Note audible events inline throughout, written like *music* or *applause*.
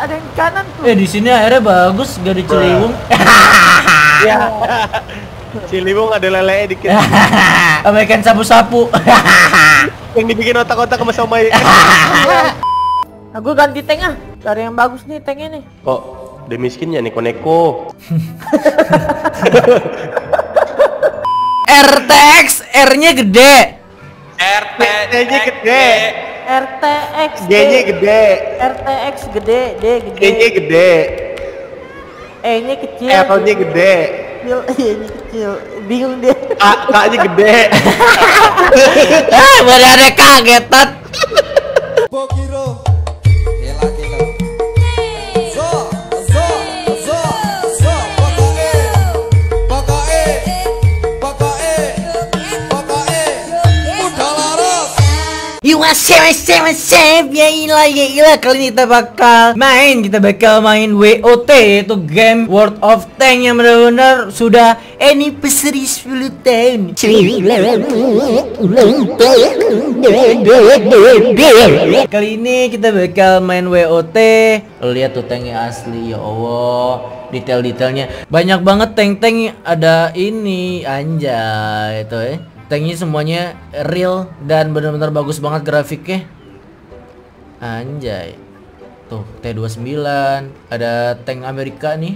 ada yang kanan tuh. Eh di sini airnya bagus, gak di Ciliwung. *laughs* Ya. *laughs* Ciliwung ada lele dikit. *laughs* Sama ikan sapu-sapu. Yang dibikin otak-otak sama somai. Nah, gue ganti tank ah. Cari yang bagus nih tanknya nih. Kok dia miskin ya Neko Neko. RTX, R-nya gede. G-nya gede. RTX G-nya gede. RTX gede, D gede. G-nya gede. E-nya kecil. R-nya gede. Kecil, *laughs* E-nya kecil. Bingung dia. A- K-nya gede. Ah, *laughs* baru ada kagetan. Pokiro Sewe sewe sewe ya ilah ya ilah kali ini kita bakal main kita bakal main WOT yaitu game World of Tank yang benar-benar sudah anniversary 10 tahun. Kali ini kita bakal main WOT. Lihat tuh tanknya asli ya Allah. Detail-detailnya banyak banget tank-tank ada ini anjay itu ya. Tanknya semuanya real dan benar-benar bagus banget grafiknya. Anjay. Tuh, T29, ada tank Amerika nih.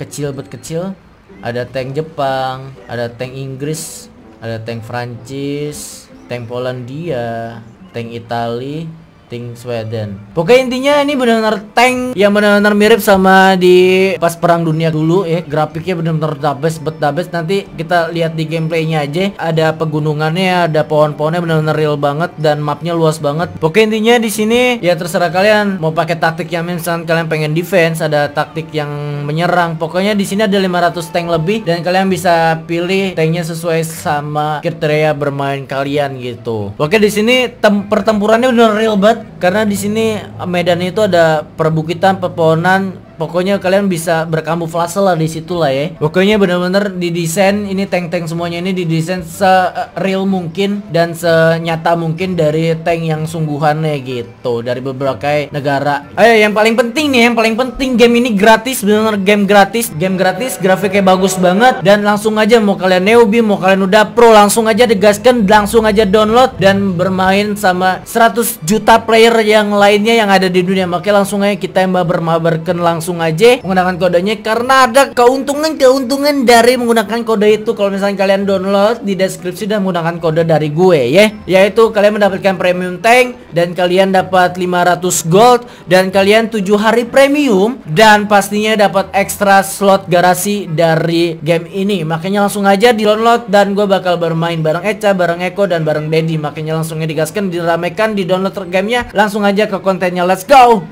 Kecil bet kecil. Ada tank Jepang, ada tank Inggris, ada tank Prancis, tank Polandia, tank Itali, tank Sweden. Pokoknya intinya ini benar-benar tank yang benar-benar mirip sama di pas perang dunia dulu ya. Grafiknya benar-benar dabes bet dabes. Nanti kita lihat di gameplaynya aja. Ada pegunungannya, ada pohon-pohonnya benar-benar real banget dan mapnya luas banget. Pokoknya intinya di sini ya terserah kalian mau pakai taktik yang misalkan kalian pengen defense, ada taktik yang menyerang. Pokoknya di sini ada 500 tank lebih dan kalian bisa pilih tanknya sesuai sama kriteria bermain kalian gitu. Oke di sini tem- pertempurannya benar real banget karena di sini medannya itu ada perbukitan, pepohonan. Pokoknya kalian bisa berkamuflase lah di situ lah ya. Pokoknya benar-benar didesain ini tank-tank semuanya ini didesain se real mungkin dan senyata mungkin dari tank yang sungguhannya gitu dari berbagai negara. Ayo yang paling penting nih, yang paling penting game ini gratis, benar game gratis, game gratis, grafiknya bagus banget dan langsung aja mau kalian newbie, mau kalian udah pro langsung aja digaskan, langsung aja download dan bermain sama 100 juta player yang lainnya yang ada di dunia. Makanya langsung aja kita mabar-mabarkan langsung aja menggunakan kodenya karena ada keuntungan-keuntungan dari menggunakan kode itu. Kalau misalnya kalian download di deskripsi dan menggunakan kode dari gue ya. Yaitu kalian mendapatkan premium tank dan kalian dapat 500 gold dan kalian 7 hari premium dan pastinya dapat ekstra slot garasi dari game ini. Makanya langsung aja di download dan gue bakal bermain bareng Eca bareng Eko dan bareng Dedi makanya langsungnya digaskan diramekan di download gamenya. Langsung aja ke kontennya. Let's go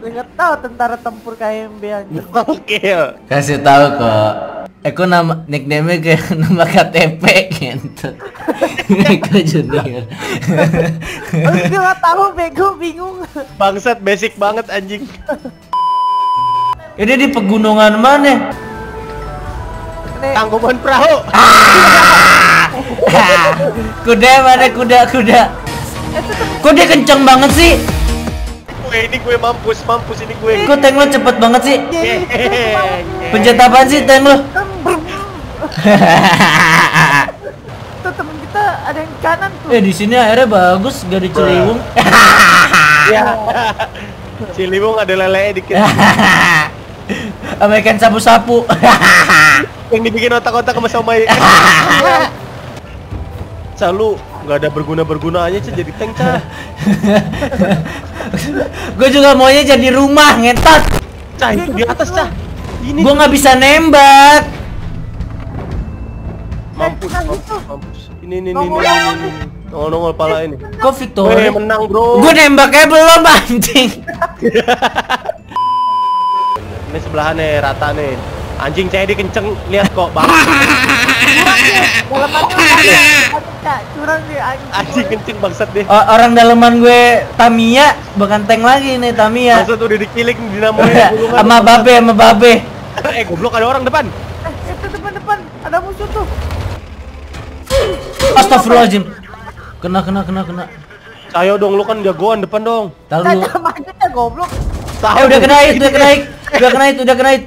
Nggak tahu tentara tempur KMB aja. *laughs* Gokil. kasih tahu kok Eko nama nickname kayak *laughs* nama KTP gitu Eko Junior Lu nggak tahu bego bingung. Bangsat basic banget anjing. ini di pegunungan mana Nih, Tangkuban perahu. *laughs* kuda mana kuda kuda kok dia kenceng banget sih Gue ini gue mampus, mampus ini gue. kok tank lo cepet banget sih *laughs* pencet apaan sih tank lo tuh temen kita ada yang kanan tuh. eh di sini airnya bagus gak di Ciliwung *laughs* Ya. Ciliwung ada lele dikit. *laughs* sama ikan sapu-sapu Yang dibikin otak-otak sama somai. Selalu nggak ada berguna-bergunaannya sih jadi tank cah. *laughs* gue juga maunya jadi rumah ngetot Cah itu di atas cah. Ini gue nggak bisa nembak mampus, mampus, mampus. Ini ini ini ini. ini. Nongol-nongol pala ini. kok Gue Victoria menang bro. gue nembaknya belum anjing *laughs* Ini sebelahannya rata nih. Anjing saya kenceng lihat kok bang. Cak, curang deh anjing. Anjing kenceng bangsat deh. O- orang daleman gue Tamiya bukan tank lagi nih Tamiya Maksud udah dikilik dinamonya gulungan. sama babe sama babe *laughs* eh goblok ada orang depan. Eh, itu depan-depan ada musuh tuh. Astagfirullahaladzim Kena kena kena kena Ayo dong lu kan jagoan depan dong. Maju ya goblok. Tahu. Eh udah kena hit, udah kena hit, *laughs* udah kena hit, udah kena hit.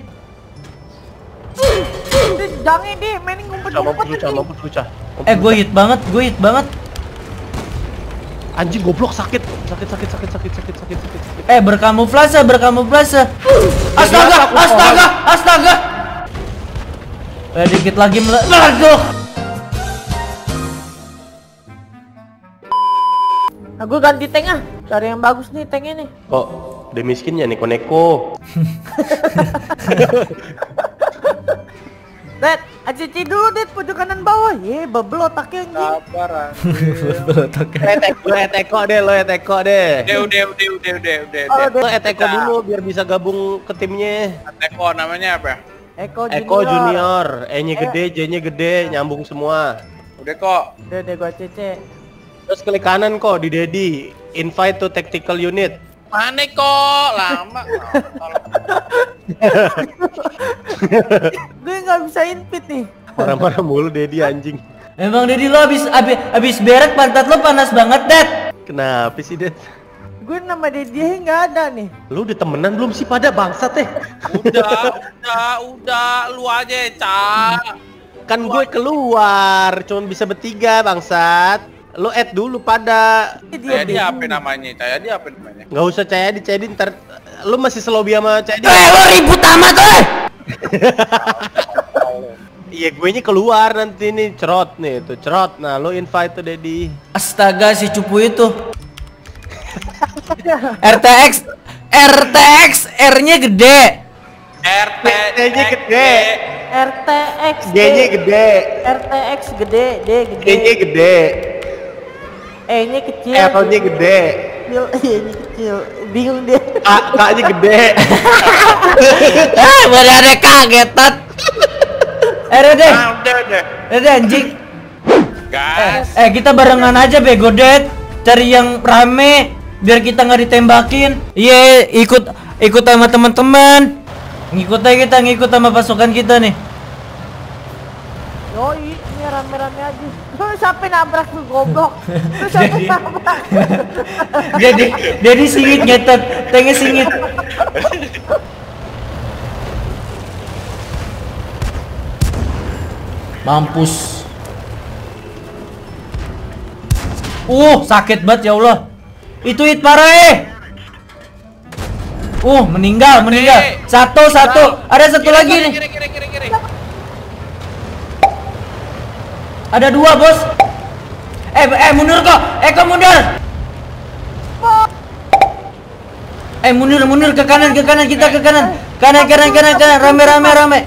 Ini Jangan deh, mainin ngumpet-ngumpet nih. mampus lucah. Eh gue hit banget, gue hit banget. Anjing goblok sakit. Sakit sakit sakit sakit sakit sakit sakit. sakit. Eh berkamuflase, berkamuflase. Astaga, aku astaga, astaga. Eh dikit lagi mele- meledak. Aku ganti tank ah. Cari yang bagus nih tanknya nih. Kok dia miskin ya *laughs* Dad, ACC dulu Dad, pojok kanan bawah. Ye, bebel otaknya anjing. Sabar *laughs* Lo eteko, lo eteko deh, lo eteko deh. Udah, udah, udah, udah, udah, udah. Oh, udah. Lo eteko dulu biar bisa gabung ke timnya. Teko namanya apa? Eko Junior. Eko Junior, E-nya gede, J-nya gede, nyambung semua. Udah kok. Udah deh gua ACC. Terus klik kanan kok di Dedi. Invite to tactical unit. Mana kok? Lama. Gue nggak bisa invite nih. Marah-marah mulu Dedi anjing. Emang Dedi lo abis abis abis berak pantat lo panas banget, Dad. Kenapa sih, Det? Gue nama dia nggak ada nih. Lu udah temenan belum sih pada bangsat teh? Udah, udah, udah. Lu aja, Cak. Kan gue keluar, cuman bisa bertiga bangsat. Lu add dulu pada. Dia apa namanya? Saya dia apa namanya? Nggak usah caya di caya di ntar lu masih selobi sama caya di. Eh lo ribut amat, eh. *laughs* Iya gue nya keluar nanti nih cerot nih tuh cerot. Nah lu invite tuh Dedi. Astaga si cupu itu. *laughs* RTX RTX R-nya gede. RT. T-nya gede. RTX. G-nya gede. RTX gede, D gede. G-nya gede. E-nya kecil. L-nya gede. Kecil, *laughs* E-nya kecil. Bingung dia. A, K-nya gede. Ah, baru ada kaget, Tat. Eh, Rede, Ah, udah, udah. Rede anjing. Gas. Eh, kita barengan aja bego, Ded. Cari yang rame biar kita nggak ditembakin. Iya, ikut ikut sama teman-teman. Ngikut aja kita, ngikut sama pasukan kita nih. Yoi, ini rame-rame aja. Siapa nabrak lu goblok? Siapa Jadi- nabrak? *laughs* Jadi, jadi singit ngetet, tengnya singit. Mampus. Uh, sakit banget ya Allah. Itu hit parah eh. Uh, meninggal, meninggal. Satu, satu. Ada satu lagi nih. Kiri, kiri, kiri, kiri. Ada dua, Bos. Eh, eh mundur kok. Eh, kok mundur. Eh, mundur, mundur ke kanan, ke kanan kita ke kanan. Kanan, kanan, kanan, kanan. Rame, rame, rame.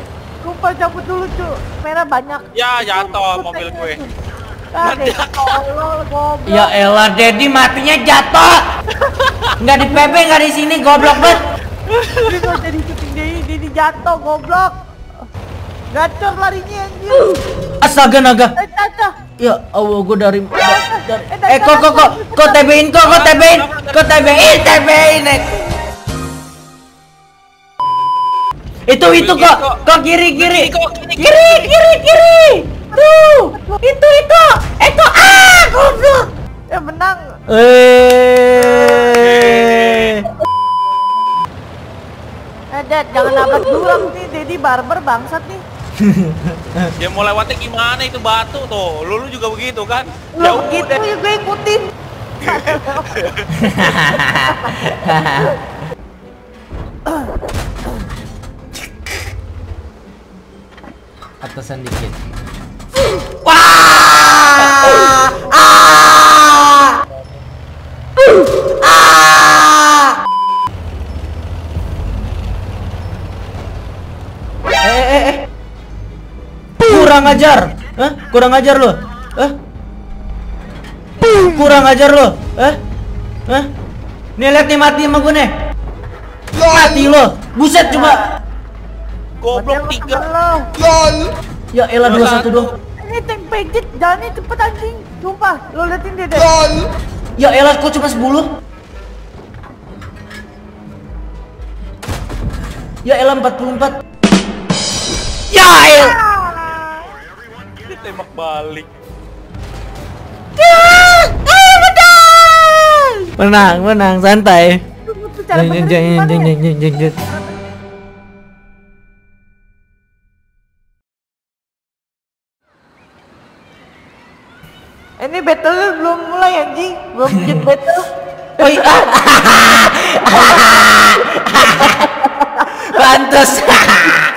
Lupa cabut dulu, cu. Merah banyak. Ya, jatuh mobil gue. Goblok. Ya elah, Dedi matinya jatuh. Nggak di PB, nggak di sini, goblok banget. Ini gak jadi syuting dia, dia jatuh goblok. Gacor larinya anjir. Astaga naga. Eh. Ya Allah, gua dari, dari Eh, Eh, kok, kok, kok, kok TB-in, kok, kok TB-in, kok TB-in, TB-in, eh. Itu, itu kok, kok kiri, kiri, kiri, kiri, kiri. Tuh, itu, itu, eh kok, ah, goblok. Ya menang. Eh, Eh, Dad, jangan nabrak jurang nih. Dedi barber bangsat nih. Dia mau lewatnya gimana itu batu tuh. Lu, lu juga begitu kan? Ya Lo gitu ya gue ikutin. atasan dikit. Wah! Ajar. Hah? Kurang ajar lo. Hah? Kurang ajar lo. Hah? Hah? Nih lihat nih mati sama gue nih. Mati lo. Buset cuma Goblok tiga. LOL Ya elah dua satu dong. Ini tank pejit, jalannya cepet anjing. Sumpah, lo liatin dia deh. LOL Ya elah kok cuma 10 Ya elah 44 Ya elah Ditembak balik. Menang, menang, santai cara Jeng, benerin jeng, gimana jeng, jeng, jeng, jeng, jeng. Ini battle belum mulai anjing, belum lanjut battle. *laughs* Oh *laughs* iya. Pantes. *laughs*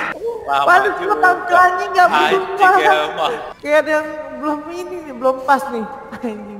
Lama Paling juga. lu tampil anjing gak Anjing berubah. emang. Kayak ada yang belum ini nih, belum pas nih. Anjing.